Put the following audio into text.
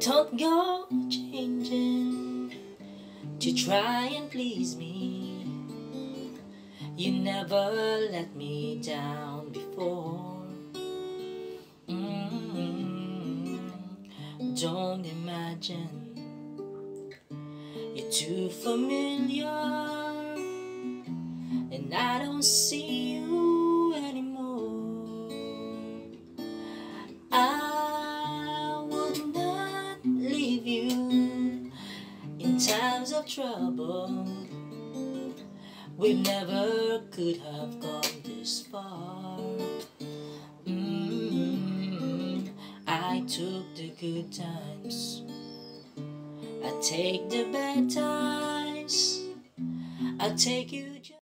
Don't go changing to try and please me. You never let me down before. Mm-hmm. Don't imagine you're too familiar, and I don't see times of trouble. We never could have gone this far. Mm-hmm. I took the good times. I take the bad times. I take you